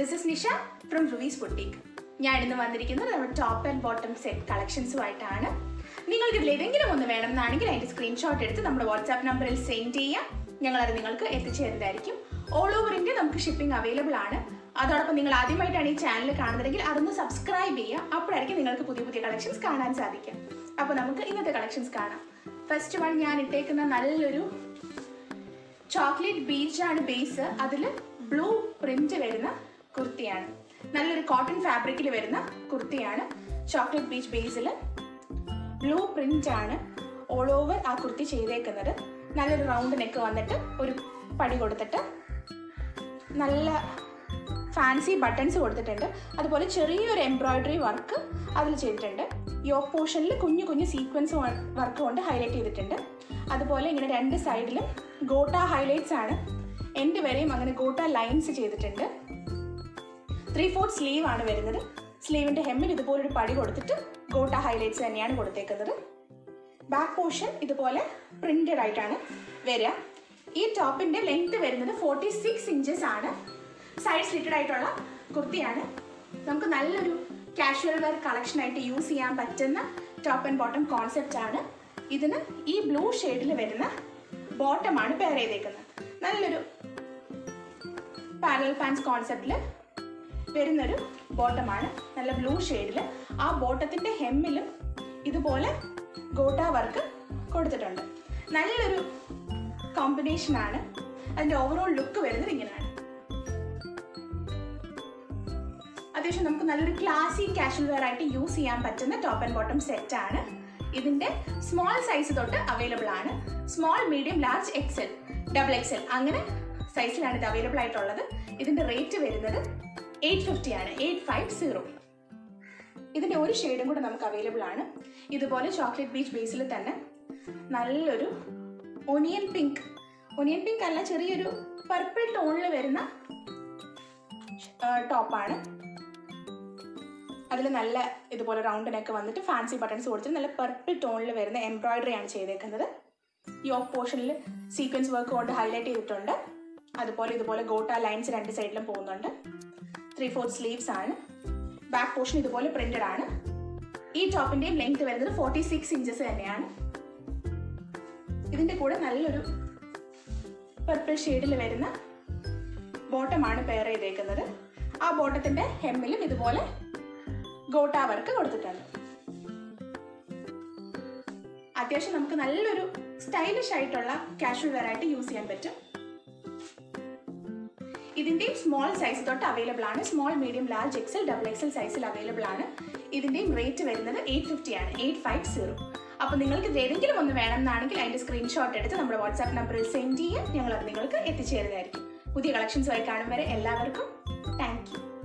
Is Nisha from Ruvees boutique ഞാൻ ഇന്ന് വന്നിരിക്കുന്നത് നമ്മുടെ ടോപ്പ് ആൻഡ് ബോട്ടം സെറ്റ് കളക്ഷൻസുമായിട്ടാണ് നിങ്ങൾക്ക് ഇതിൽ ഏതെങ്കിലും ഒന്ന് വേണമെന്നാണെങ്കിൽ അതിന്റെ സ്ക്രീൻഷോട്ട് എടുത്ത് നമ്മുടെ വാട്സാപ്പ് നമ്പറിൽ സെൻഡ് ചെയ്യാം. ഞങ്ങൾ ഞങ്ങളത് നിങ്ങൾക്ക് എത്തിച്ചേരുന്നതായിരിക്കും. ഓൾ ഓവർ ഇന്ത്യ നമുക്ക് ഷിപ്പിംഗ് അവൈലബിൾ ആണ്. അതോടൊപ്പം നിങ്ങൾ ആദ്യമായിട്ടാണ് ഈ ചാനൽ കാണുന്നതെങ്കിൽ അതൊന്ന് സബ്സ്ക്രൈബ് ചെയ്യുക. അപ്പോഴായിരിക്കും നിങ്ങൾക്ക് പുതിയ പുതിയ കളക്ഷൻസ് കാണാൻ സാധിക്കും അപ്പോൾ നമുക്ക് ഇന്നത്തെ കളക്ഷൻസ് കാണാം. ഫസ്റ്റ് വൺ ഞാൻ ഇട്ടേക്കുന്ന നല്ലൊരു ചോക്ലേറ്റ് ബീച്ച് ആണ് ബേസ് അതിൽ ബ്ലൂ പ്രിന്റ് വരുന്ന കുർത്തിയാണ്. നല്ലൊരു കോട്ടൺ ഫാബ്രിക്കിൽ വരുന്ന കുർത്തിയാണ്. ചോക്ലേറ്റ് ബീച്ച് ബേസിൽ ബ്ലൂ പ്രിന്റ് ആണ് ഓൾ ഓവർ ആ കുർത്തി ചെയ്തേക്കുന്നത്. നല്ലൊരു റൗണ്ട് നെക്ക് വന്നിട്ട് ഒരു പടി കൊടുത്തിട്ട് നല്ല ഫാൻസി ബട്ടൺസ് കൊടുത്തിട്ടുണ്ട്. അതുപോലെ ചെറിയൊരു എംബ്രോയിഡറി വർക്ക് അതിൽ ചെയ്തിട്ടുണ്ട്. യോക്ക് പോർഷനിൽ കുഞ്ഞു കുഞ്ഞു സീക്വൻസ് വർക്ക് കൊണ്ട് ഹൈലൈറ്റ് ചെയ്തിട്ടുണ്ട്. അതുപോലെ ഇങ്ങനെ രണ്ട് സൈഡിലും ഗോട്ട ഹൈലൈറ്റ്സ് ആണ്. എന്റെ വരെയും അങ്ങനെ ഗോട്ട ലൈൻസ് ചെയ്തിട്ടുണ്ട്. ത്രീ ഫോർത്ത് സ്ലീവ് ആണ് വരുന്നത്. സ്ലീവിന്റെ ഹെമ്മിൽ ഇതുപോലൊരു പടി കൊടുത്തിട്ട് ഗോട്ട ഹൈലൈറ്റ്സ് തന്നെയാണ് കൊടുത്തേക്കുന്നത്. ബാക്ക് പോർഷൻ ഇതുപോലെ പ്രിന്റഡ് ആയിട്ടാണ് വരിക. ഈ ടോപ്പിന്റെ ലെങ്ത് വരുന്നത് ഫോർട്ടി സിക്സ് ഇഞ്ചസ് ആണ്. സൈഡ് സ്ലിറ്റഡ് ആയിട്ടുള്ള കുർത്തിയാണ്. നമുക്ക് നല്ലൊരു കാഷ്വൽ വെയർ കളക്ഷൻ ആയിട്ട് യൂസ് ചെയ്യാൻ പറ്റുന്ന ടോപ്പ് ആൻഡ് ബോട്ടം കോൺസെപ്റ്റ് ആണ്. ഇതിന് ഈ ബ്ലൂ ഷെയ്ഡിൽ വരുന്ന ബോട്ടമാണ് പെയർ ചെയ്തേക്കുന്നത്. നല്ലൊരു പാരൽ പാൻസ് കോൺസെപ്റ്റിൽ വരുന്നൊരു ബോട്ടമാണ്. നല്ല ബ്ലൂ ഷെയ്ഡിൽ ആ ബോട്ടത്തിന്റെ ഹെമ്മിലും ഇതുപോലെ ഗോട്ട വർക്ക് കൊടുത്തിട്ടുണ്ട്. നല്ലൊരു കോമ്പിനേഷനാണ് അതിന്റെ ഓവറോൾ ലുക്ക് വരുന്നത് ഇങ്ങനെയാണ്. അത്യാവശ്യം നമുക്ക് നല്ലൊരു ക്ലാസി കാഷ്വൽ വെയർ ആയിട്ട് യൂസ് ചെയ്യാൻ പറ്റുന്ന ടോപ്പ് ആൻഡ് ബോട്ടം ആണ്. ഇതിന്റെ സ്മോൾ സൈസ് തൊട്ട് അവൈലബിൾ ആണ്. Small medium large XL double XL അങ്ങനെ സൈസിലാണ് ഇത് അവൈലബിൾ ആയിട്ടുള്ളത്. ഇതിന്റെ റേറ്റ് വരുന്നത് എയ്റ്റ് ഫിഫ്റ്റി ആണ്. Eight five zero. ഇതിന്റെ ഒരു ഷെയ്ഡും കൂടെ നമുക്ക് അവൈലബിൾ ആണ്. ഇതുപോലെ ചോക്ലേറ്റ് ബീച്ച് ബേസിൽ തന്നെ നല്ലൊരു ഒനിയൻ പിങ്ക് ഒനിയൻ പിങ്ക് അല്ല ചെറിയൊരു പർപ്പിൾ ടോണിൽ വരുന്ന ടോപ്പാണ് അതിൽ നല്ല ഇതുപോലെ റൗണ്ടിനൊക്കെ വന്നിട്ട് ഫാൻസി ബട്ടൺസ് കൊടുത്തിട്ട് നല്ല പർപ്പിൾ ടോണിൽ വരുന്ന എംബ്രോയിഡറി ആണ് ചെയ്തേക്കുന്നത്. യോക്ക് പോർഷനിൽ സീക്വൻസ് വർക്ക് കൊണ്ട് ഹൈലൈറ്റ് ചെയ്തിട്ടുണ്ട്. അതുപോലെ ഇതുപോലെ ഗോട്ട ലൈൻസ് രണ്ട് സൈഡിലും പോകുന്നുണ്ട്. ത്രീ ഫോർത്ത് സ്ലീവ്സ് ആണ്. ബാക്ക് പോർഷൻ ഇതുപോലെ പ്രിന്റഡ് ആണ്. ഈ ടോപ്പിന്റെയും ലെങ്ത് വരുന്നത് ഫോർട്ടി സിക്സ് ഇഞ്ചസ് തന്നെയാണ്. ഇതിന്റെ കൂടെ നല്ലൊരു പർപ്പിൾ ഷെയ്ഡിൽ വരുന്ന ബോട്ടമാണ് പെയർ ചെയ്തേക്കുന്നത്. ആ ബോട്ടത്തിന്റെ ഹെമ്മിലും ഇതുപോലെ ഗോട്ടാ വർക്ക് കൊടുത്തിട്ടുണ്ട്. അത്യാവശ്യം നമുക്ക് നല്ലൊരു സ്റ്റൈലിഷ് ആയിട്ടുള്ള കാഷ്വൽ വെയർ ആയിട്ട് യൂസ് ചെയ്യാൻ പറ്റും. ഇതിന്റെയും സ്മോൾ സൈസ് തൊട്ട് അവൈലബിൾ ആണ്. Small medium large XL double XL സൈസിൽ അവൈലബിൾ ആണ്. ഇതിന്റെയും റേറ്റ് വരുന്നത് എയ്റ്റ് ഫിഫ്റ്റി ആണ്. എയ്റ്റ് ഫൈവ് സീറോ അപ്പോൾ നിങ്ങൾക്ക് ഏതെങ്കിലും ഒന്ന് വേണമെന്നാണെങ്കിൽ അതിന്റെ സ്ക്രീൻഷോട്ട് എടുത്ത് നമ്മുടെ വാട്സാപ്പ് നമ്പറിൽ സെൻഡ് ചെയ്യാൻ ഞങ്ങൾ അത് നിങ്ങൾക്ക് എത്തിച്ചേരുന്നതായിരിക്കും. പുതിയ കളക്ഷൻസുമായി കാണും വരെ എല്ലാവർക്കും താങ്ക് യു